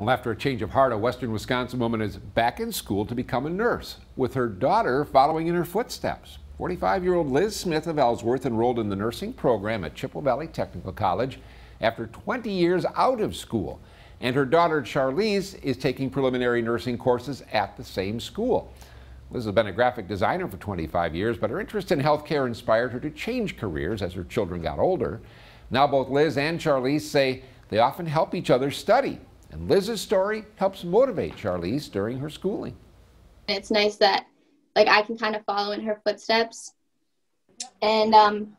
Well, after a change of heart, a western Wisconsin woman is back in school to become a nurse, with her daughter following in her footsteps. 45 year old Liz Smith of Ellsworth enrolled in the nursing program at Chippewa Valley Technical College after 20 years out of school. And her daughter Charlize is taking preliminary nursing courses at the same school. Liz has been a graphic designer for 25 years, but her interest in healthcare inspired her to change careers as her children got older. Now, both Liz and Charlize say they often help each other study and Liz's story helps motivate Charlize during her schooling. It's nice that like I can kind of follow in her footsteps and um,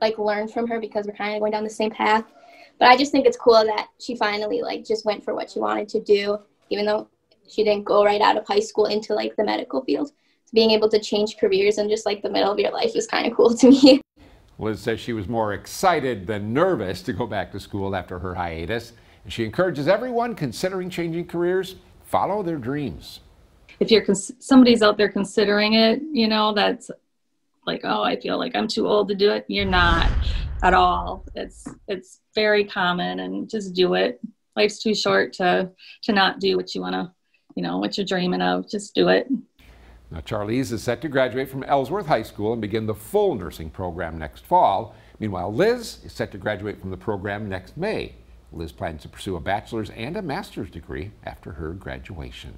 like learn from her because we're kind of going down the same path. But I just think it's cool that she finally like just went for what she wanted to do, even though she didn't go right out of high school into like the medical field. So being able to change careers in just like the middle of your life is kind of cool to me. Liz says she was more excited than nervous to go back to school after her hiatus. She encourages everyone considering changing careers, follow their dreams. If you're somebody's out there considering it, you know, that's like, oh, I feel like I'm too old to do it. You're not at all. It's it's very common and just do it. Life's too short to to not do what you want to, you know, what you're dreaming of. Just do it. Now, Charlize is set to graduate from Ellsworth High School and begin the full nursing program next fall. Meanwhile, Liz is set to graduate from the program next May. Liz plans to pursue a bachelor's and a master's degree after her graduation.